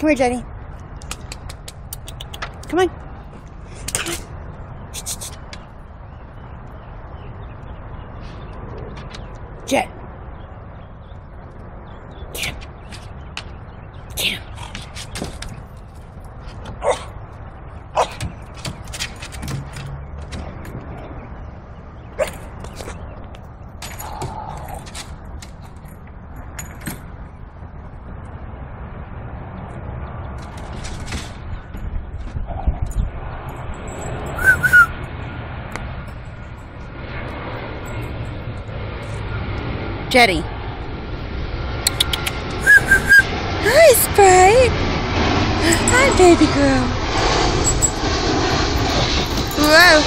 Come here, Jetty. Come on. Come on. Jet. Get him. Get him. Jetty. Hi, Sprite. Hi, baby girl. Whoa.